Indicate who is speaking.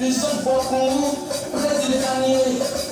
Speaker 1: Listen for you, president